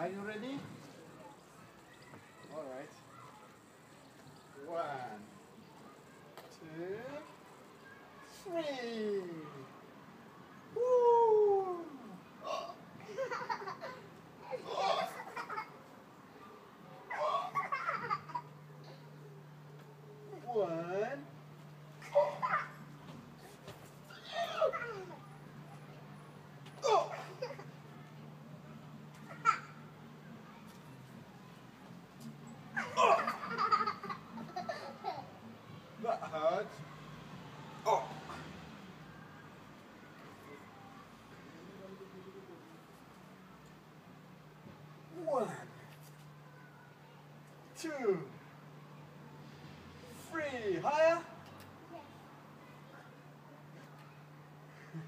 Are you ready? All right. One, two, three. One. Hurt. Oh. One, two, three, higher.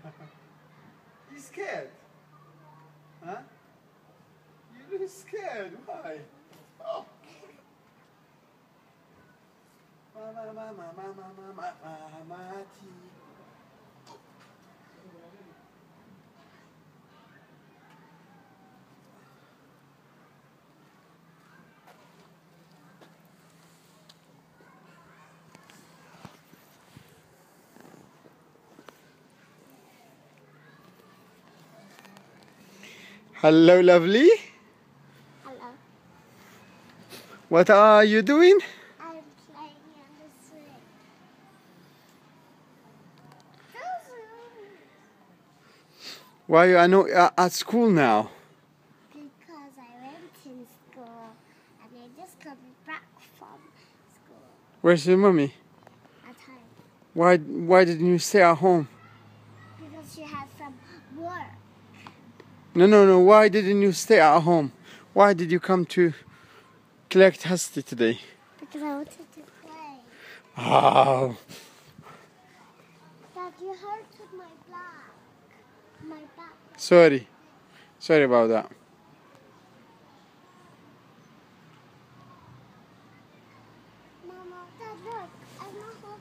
you scared? Huh? You look scared. Why? Oh. Mama, mama, mama, mama, mama, tea. Hello, lovely. Hello. What are you doing? Why are you not uh, at school now? Because I went in school and I just come back from school Where's your mummy? at home Why why didn't you stay at home? because she has some work. No, no, no. Why didn't you stay at home? Why did you come to collect Husty today? Because I wanted to play. Oh, Dad, you hurted my back. Sorry. Sorry about that. Mama, Dad, look. I'm not.